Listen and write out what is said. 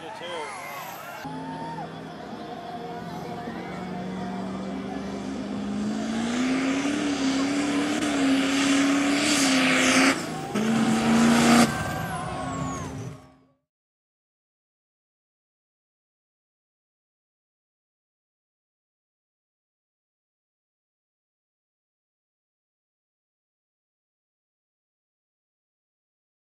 Georgia too.